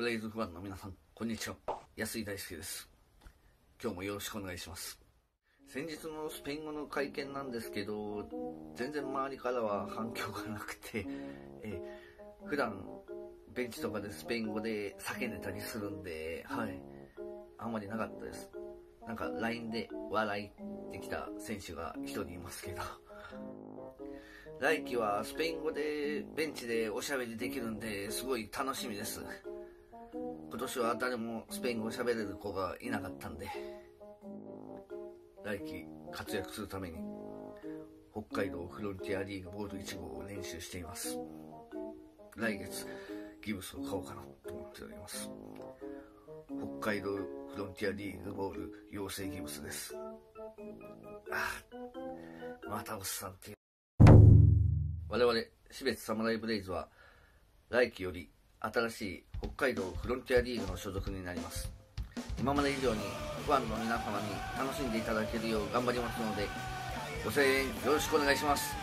ブレイズファンの皆さん、こんにちは。安井大輔です。今日もよろしくお願いします。先日のスペイン語の会見なんですけど、全然周りからは反響がなくて、え普段ベンチとかでスペイン語で叫んでたりするんで、はい、あんまりなかったです。なんか LINE で笑いってきた選手が一人いますけど。来季はスペイン語でベンチでおしゃべりできるんですごい楽しみです。今年は誰もスペイン語を喋れる子がいなかったんで、来季活躍するために北海道フロンティアリーグボール1号を練習しています。来月ギブスを買おうかなと思っております。北海道フロンティアリーグボール養成ギブスです。ああ、またおっさんっていう。我々、標別サムライブレイズは、来季より新しい北海道フロンティアリーグの所属になります。今まで以上にファンの皆様に楽しんでいただけるよう頑張りますので、ご声援よろしくお願いします。